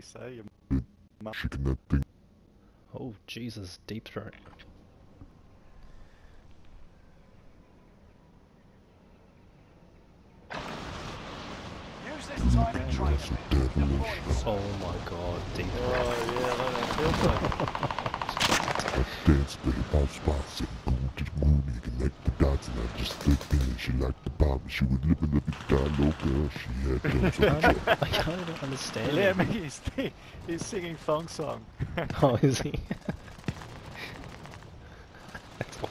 say you Chicken that thing. Oh, Jesus, deep throat. Use this time to train. Oh my god, deep Oh throat. yeah, that feels like. I dance to the bounce the dots and I just slipped in she liked the she was living vida loca. She had on. I even understand man, he's, he's singing thong song. Oh, is he?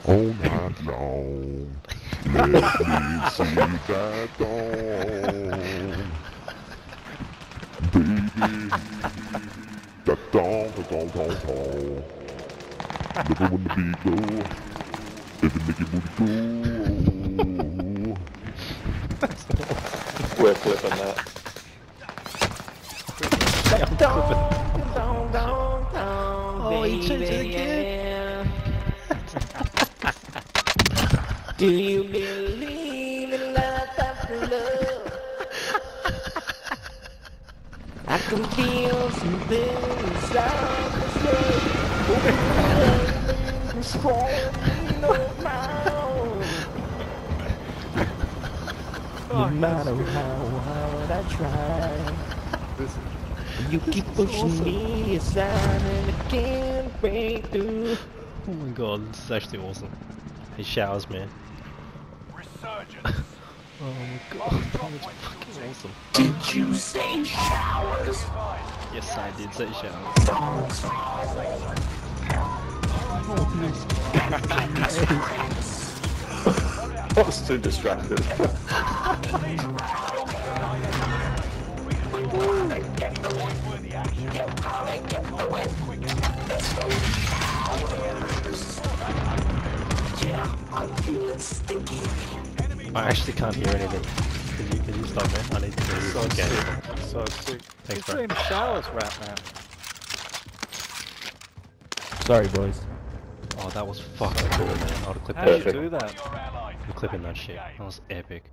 all night long. Let me see that dawn. Baby, that dawn, that dawn, dawn, dawn. Never when the beat go, every nigga booty go. We're flipping that. Oh, he changed it again. Do you believe in love after love? I can feel something inside this love. It's falling on my own. No matter how hard I try, you keep pushing me aside and I can't break through. Oh my god, this is actually awesome. He showers, man. Resurgence. Oh my god, that's fucking awesome. Did you say showers? Yes, I did say showers. I was too distracted. I actually can't hear anything. Can you, can you stop, man? I need to hear so you again. sick. So sick. Thanks, He's bro. doing showers rap now. Sorry, boys. Oh, that was fucking cool, man. I would have clipped How that you shit. do that? I'm clipping that shit. That was epic.